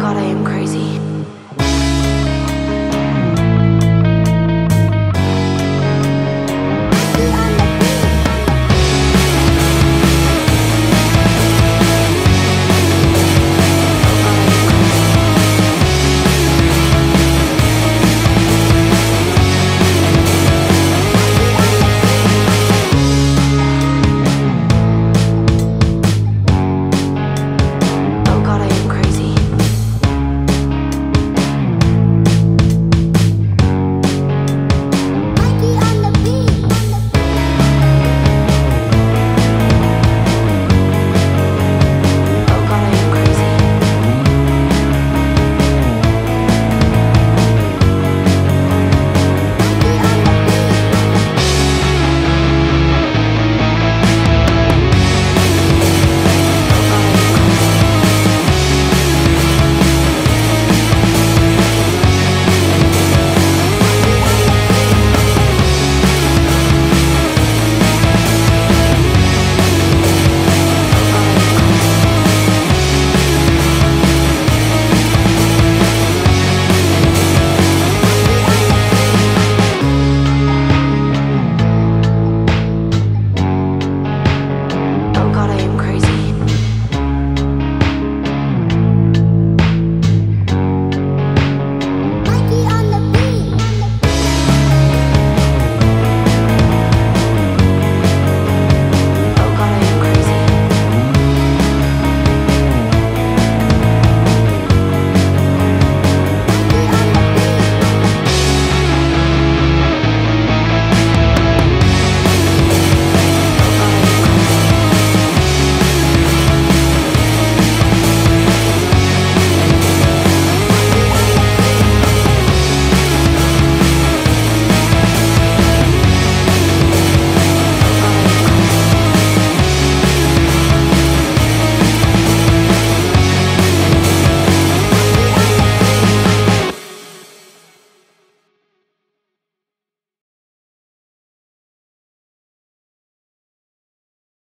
God, I am crazy.